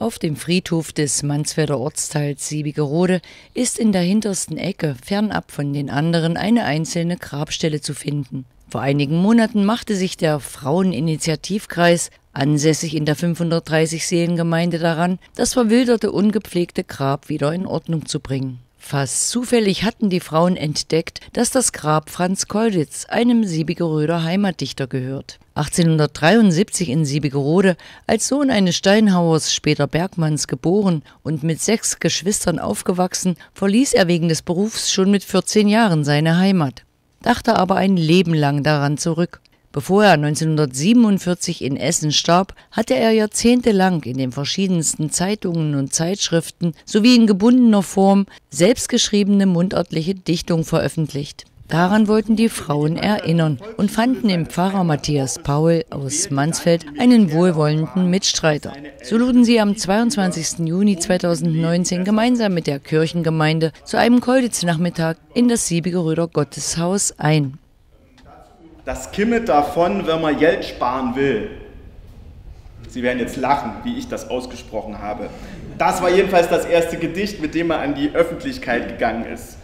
Auf dem Friedhof des Mansfelder Ortsteils Siebigerode ist in der hintersten Ecke, fernab von den anderen, eine einzelne Grabstelle zu finden. Vor einigen Monaten machte sich der Fraueninitiativkreis, ansässig in der 530 Seelengemeinde, daran, das verwilderte, ungepflegte Grab wieder in Ordnung zu bringen. Fast zufällig hatten die Frauen entdeckt, dass das Grab Franz Kolditz, einem Siebigeröder Heimatdichter, gehört. 1873 in Siebigerode, als Sohn eines Steinhauers, später Bergmanns, geboren und mit sechs Geschwistern aufgewachsen, verließ er wegen des Berufs schon mit 14 Jahren seine Heimat, dachte aber ein Leben lang daran zurück. Bevor er 1947 in Essen starb, hatte er jahrzehntelang in den verschiedensten Zeitungen und Zeitschriften sowie in gebundener Form selbstgeschriebene mundartliche Dichtung veröffentlicht. Daran wollten die Frauen erinnern und fanden im Pfarrer Matthias Paul aus Mansfeld einen wohlwollenden Mitstreiter. So luden sie am 22. Juni 2019 gemeinsam mit der Kirchengemeinde zu einem Kolditznachmittag in das Siebigeröder Gotteshaus ein. Das kimmet davon, wenn man Geld sparen will. Sie werden jetzt lachen, wie ich das ausgesprochen habe. Das war jedenfalls das erste Gedicht, mit dem er an die Öffentlichkeit gegangen ist.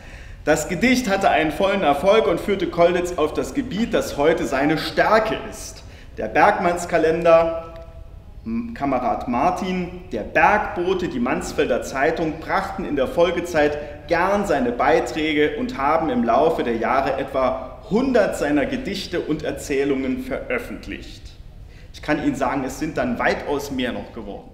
Das Gedicht hatte einen vollen Erfolg und führte Kolditz auf das Gebiet, das heute seine Stärke ist. Der Bergmannskalender, Kamerad Martin, der Bergbote, die Mansfelder Zeitung brachten in der Folgezeit gern seine Beiträge und haben im Laufe der Jahre etwa 100 seiner Gedichte und Erzählungen veröffentlicht. Ich kann Ihnen sagen, es sind dann weitaus mehr noch geworden.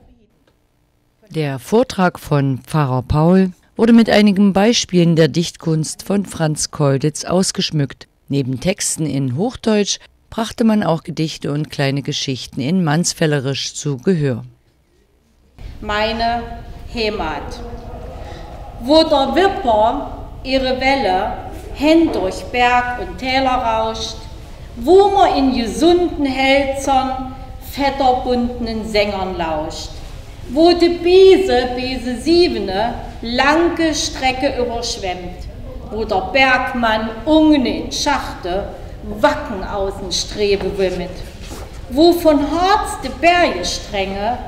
Der Vortrag von Pfarrer Paul wurde mit einigen Beispielen der Dichtkunst von Franz Kolditz ausgeschmückt. Neben Texten in Hochdeutsch brachte man auch Gedichte und kleine Geschichten in Mansfellerisch zu Gehör. Meine Heimat. Wo der Wipper ihre Welle hin durch Berg und Täler rauscht, wo man in gesunden Hälzern fetterbundenen Sängern lauscht, wo die Biese, Biese Siebene, lange Strecke überschwemmt, wo der Bergmann Ungen in Schachte Wacken außen Strebe wimmet, wo von Harz die Bergestränge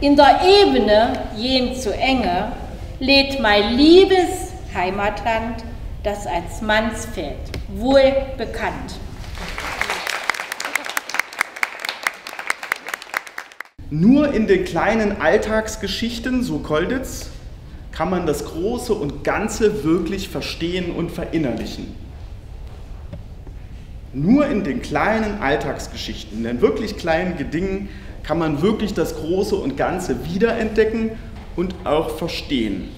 in der Ebene jen zu enge, lädt mein liebes Heimatland, das als Mansfeld wohl bekannt. Nur in den kleinen Alltagsgeschichten, so Kolditz, kann man das Große und Ganze wirklich verstehen und verinnerlichen. Nur in den kleinen Alltagsgeschichten, in den wirklich kleinen Gedingen, kann man wirklich das Große und Ganze wiederentdecken und auch verstehen.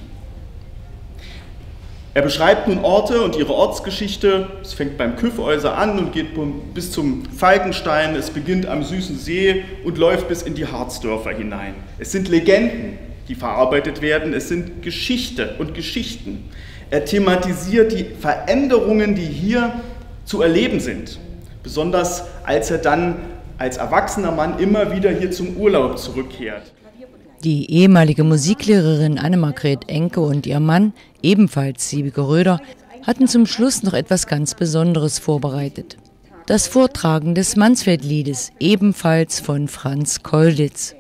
Er beschreibt nun Orte und ihre Ortsgeschichte. Es fängt beim Küffäuser an und geht bis zum Falkenstein. Es beginnt am Süßen See und läuft bis in die Harzdörfer hinein. Es sind Legenden, die verarbeitet werden. Es sind Geschichte und Geschichten. Er thematisiert die Veränderungen, die hier zu erleben sind. Besonders als er dann als erwachsener Mann immer wieder hier zum Urlaub zurückkehrt. Die ehemalige Musiklehrerin Annemargret Enke und ihr Mann, ebenfalls Siebige Röder, hatten zum Schluss noch etwas ganz Besonderes vorbereitet. Das Vortragen des Mansfeldliedes, ebenfalls von Franz Kolditz.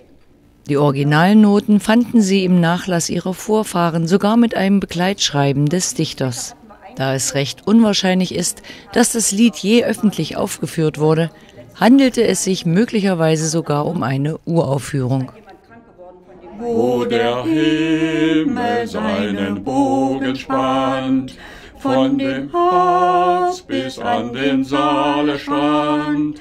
Die Originalnoten fanden sie im Nachlass ihrer Vorfahren, sogar mit einem Begleitschreiben des Dichters. Da es recht unwahrscheinlich ist, dass das Lied je öffentlich aufgeführt wurde, handelte es sich möglicherweise sogar um eine Uraufführung wo der Himmel seinen Bogen spannt, von dem Harz bis an den Saalestrand,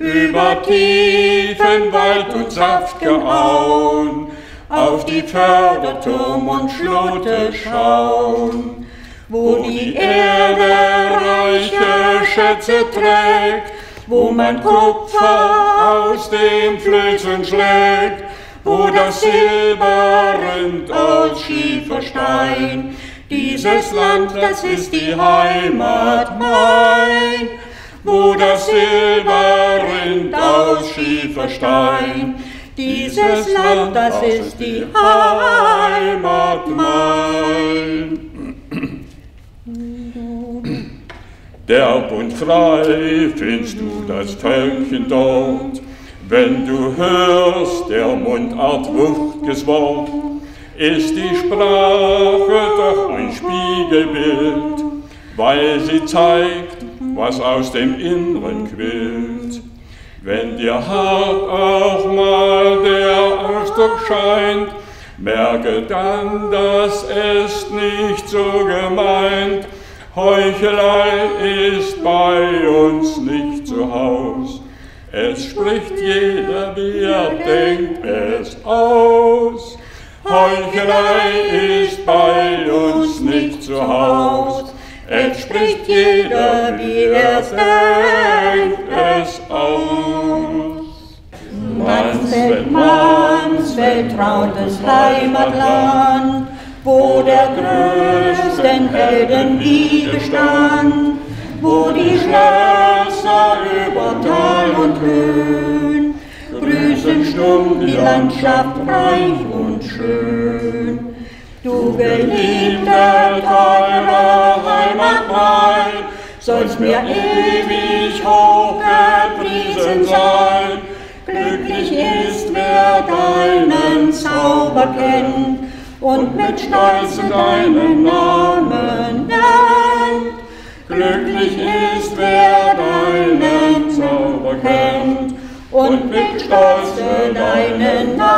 über tiefen Wald und saft'ge Auen, auf die Förderturm und Schlote schauen, wo die Erde reiche Schätze trägt, wo man Kupfer aus den Flößen schlägt, wo das Silber rinnt aus Schieferstein. Dieses Land, das ist die Heimat mein, wo das Silber rinnt aus Schieferstein. Dieses Land, das ist die Heimat mein. Derb und frei findest du das Völkchen dort, Wenn du hörst, der Mundart wird geswort, ist die Sprache doch ein Spiegelbild, weil sie zeigt, was aus dem Inneren quillt. Wenn dir hart auch mal der Ausdruck scheint, merke dann, dass es nicht so gemeint. Heuchelei ist bei uns nicht zu Haus. Es spricht jeder, wie er denkt es aus. Heuchelei ist bei uns nicht zu Haus. Es spricht jeder, wie er denkt es aus. Mansfeld, Mansfeld, trautes Heimatland, wo der größten Helden Wiege stand, wo die Schlösser über Tal und Höhen grüßen stumm die Landschaft reich und schön. Du geliebte, teure Heimat mein, sollst mir ewig hochgepriesen sein. Glücklich ist, wer deinen Zauber kennt und mit Stolz deinen Namen nennt. Glücklich ist, wer deinen Zauber kennt und mit Stolz deinen Namen